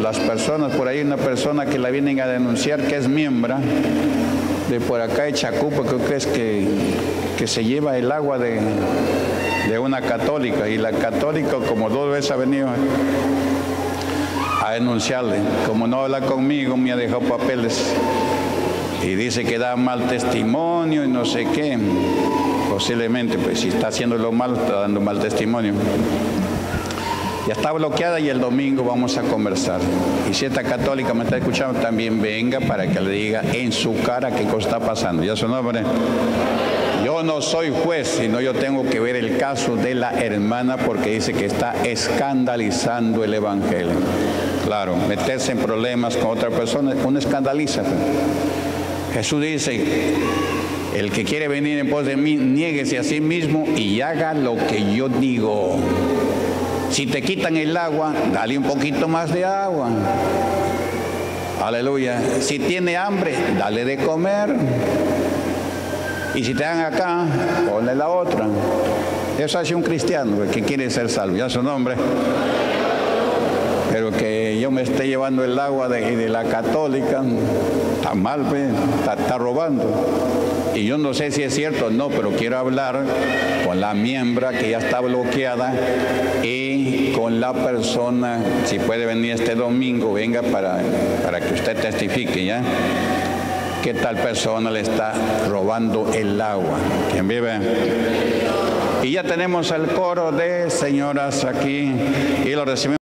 las personas, por ahí una persona que la vienen a denunciar que es miembro de por acá de Chacupa, creo que es que, que se lleva el agua de, de una católica y la católica como dos veces ha venido a denunciarle, como no habla conmigo me ha dejado papeles y dice que da mal testimonio y no sé qué, posiblemente pues si está haciendo lo malo está dando mal testimonio. Ya está bloqueada y el domingo vamos a conversar. Y si esta católica me está escuchando, también venga para que le diga en su cara qué cosa está pasando. ¿Ya su nombre? Yo no soy juez, sino yo tengo que ver el caso de la hermana porque dice que está escandalizando el Evangelio. Claro, meterse en problemas con otra persona, uno escandaliza. Jesús dice, el que quiere venir en pos de mí, niéguese a sí mismo y haga lo que yo digo. Si te quitan el agua, dale un poquito más de agua. Aleluya. Si tiene hambre, dale de comer. Y si te dan acá, ponle la otra. Eso hace un cristiano que quiere ser salvo. Ya su nombre. Pero que me esté llevando el agua de, la católica, está mal, está, está robando. Y yo no sé si es cierto o no, pero quiero hablar con la miembra que ya está bloqueada y con la persona, si puede venir este domingo, venga para, para que usted testifique, ¿ya? que tal persona le está robando el agua. ¿Quién vive? Y ya tenemos el coro de señoras aquí y lo recibimos.